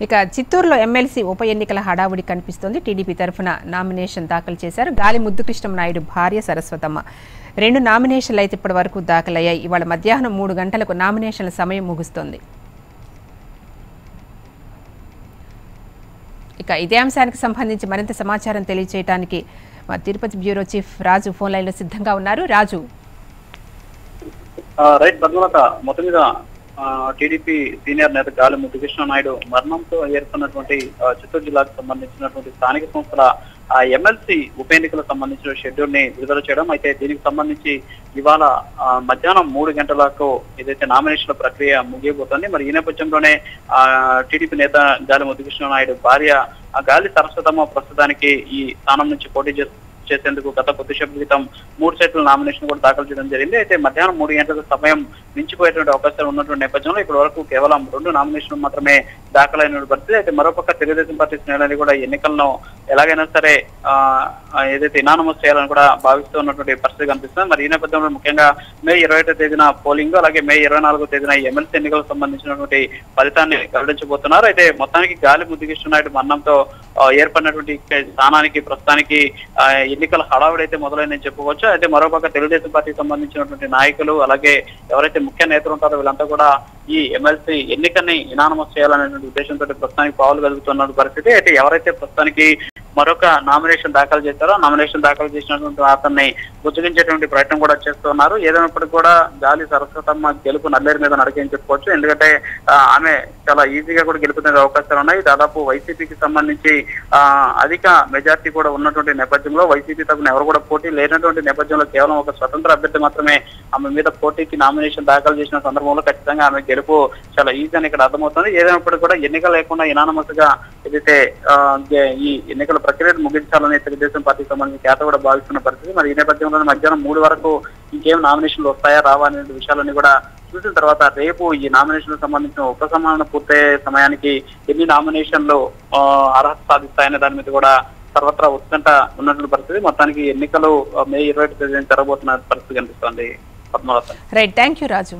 ఇక చిత్తూరులో ఎమ్మెల్సీ ఉప ఎన్నికల హడావుడి కనిపిస్తోంది. టీడీపీ తరఫున నామినేషన్ దాఖలు చేశారు. గాలి ముద్దుకృష్ణం నాయుడు భార్య సరస్వతమ్మ. రెండు నామినేషన్లు అయితే ఇప్పటి వరకు దాఖలయ్యాయి. ఇవాళ మధ్యాహ్నం మూడు గంటలకు నామినేషన్ల సమయం ముగుస్తోంది. ఇక ఇదే అంశానికి సంబంధించి మరింత సమాచారం తెలియజేయడానికి మా Tirupati bureau chief Raju phone లైన్లో సిద్ధంగా ఉన్నారు. రాజు. రైట్ మొత్తం మీద టీడీపీ సీనియర్ నేత గాలి ముద్దుకృష్ణ నాయుడు మరణంతో ఏర్పడినటువంటి చిత్తూరు జిల్లాకు సంబంధించినటువంటి స్థానిక సంస్థల ఎమ్మెల్సీ ఉప ఎన్నికలకు సంబంధించిన షెడ్యూల్ని విడుదల చేయడం. అయితే దీనికి సంబంధించి ఇవాళ మధ్యాహ్నం మూడు గంటలకు ఏదైతే నామినేషన్ల ప్రక్రియ ముగియబోతోంది మరి ఈ నేపథ్యంలోనే ఆ టీడీపీ నేత గాలి ముద్దుకృష్ణ నాయుడు భార్య గాలి సరస్వతమ్మ ప్రస్తుతానికి ఈ స్థానం నుంచి పోటీ చేస్తూ చేసేందుకు గత కొద్దిసేపు క్రితం మూడు సెట్ల నామినేషన్ కూడా దాఖలు చేయడం జరిగింది. అయితే మధ్యాహ్నం మూడు గంటల సమయం మించిపోయేటువంటి అవకాశాలు ఉన్నటువంటి నేపథ్యంలో ఇప్పటి వరకు కేవలం రెండు నామినేషన్లు మాత్రమే దాఖలైన పరిస్థితి. అయితే మరోపక్క తెలుగుదేశం పార్టీ శ్రేణులని కూడా ఎన్నికలను ఎలాగైనా సరే ఏదైతే ఇనానమస్ చేయాలని కూడా భావిస్తూ ఉన్నటువంటి పరిస్థితి కనిపిస్తుంది. మరి ఈ నేపథ్యంలో ముఖ్యంగా మే ఇరవై ఒకటో తేదీన పోలింగ్ అలాగే మే ఇరవై నాలుగో తేదీన ఎమ్మెల్సీ ఎన్నికలకు సంబంధించినటువంటి ఫలితాన్ని వెల్లడించబోతున్నారు. అయితే మొత్తానికి గాలి ముద్దుకృష్ణ నాయుడు మరణంతో ఏర్పడినటువంటి స్థానానికి ప్రస్తుతానికి ఎన్నికల హడావుడి అయితే మొదలైందని చెప్పుకోవచ్చు. అయితే మరోపక్క తెలుగుదేశం పార్టీకి సంబంధించినటువంటి నాయకులు అలాగే ఎవరైతే ముఖ్య నేతలు ఉంటారో వీళ్ళంతా కూడా ఈ ఎమ్మెల్సీ ఎన్నికని ఇనానమస్ చేయాలనేటువంటి ఉద్దేశంతో ప్రస్తుతానికి పావులు కలుగుతున్న పరిస్థితి. అయితే ఎవరైతే ప్రస్తుతానికి మరొక నామినేషన్ దాఖలు చేశారు నామినేషన్ దాఖలు చేసినటువంటి అతన్ని బుజ్జగించేటువంటి ప్రయత్నం కూడా చేస్తున్నారు ఏదైనప్పటికీ కూడా జాలి సరస్వతమ్మ గెలుపు నల్లేరు మీద నడికని చెప్పుకోవచ్చు. ఎందుకంటే ఆమె చాలా ఈజీగా కూడా గెలుపుతున్న అవకాశాలు ఉన్నాయి. దాదాపు వైసీపీకి సంబంధించి ఆ, అధిక మెజార్టీ కూడా ఉన్నటువంటి నేపథ్యంలో వైసీపీ తరఫున ఎవరు కూడా పోటీ లేనటువంటి నేపథ్యంలో కేవలం ఒక స్వతంత్ర అభ్యర్థి మాత్రమే ఆమె మీద పోటీకి నామినేషన్ దాఖలు చేసిన సందర్భంలో ఖచ్చితంగా ఆమె గెలుపు చాలా ఈజీ అని ఇక్కడ అర్థమవుతుంది. ఏదైనప్పటికీ కూడా ఎన్నిక లేకుండా ఇనానమస్గా ఏదైతే ఈ ఎన్నికల ప్రక్రియను ముగించాలని తెలుగుదేశం పార్టీ సంబంధించి కేత కూడా భావిస్తున్న పరిస్థితి. మరి ఈ నేపథ్యంలో మధ్యాహ్నం మూడు వరకు ఇంకేం నామినేషన్లు వస్తాయా రావా అనే విషయాలన్నీ కూడా చూసిన తర్వాత రేపు ఈ నామినేషన్ సంబంధించిన ఉపసంహరణ పూర్తయ్యే సమయానికి ఎన్ని నామినేషన్లు ఆ, అర్హత సాధిస్తాయనే దాని మీద కూడా సర్వత్రా ఉత్కంఠ ఉన్నటువంటి పరిస్థితి. మొత్తానికి ఎన్నికలు మే ఇరవై తేదీన జరగబోతున్న పరిస్థితి కనిపిస్తోంది. Padmalatha right thank you Raju